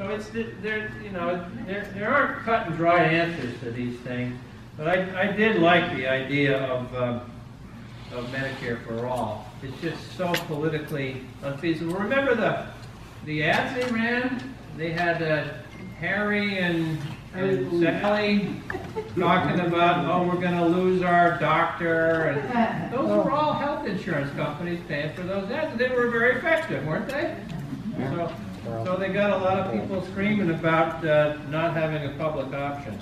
So it's, there, you know, there, there aren't cut and dry answers to these things, but I, I did like the idea of, um, of Medicare for all. It's just so politically unfeasible. Remember the, the ads they ran? They had, uh, Harry and, and Sally talking about, oh, we're gonna lose our doctor, and those were all health insurance companies paying for those ads, they were very effective, weren't they? They got a lot of people screaming about, uh, not having a public option.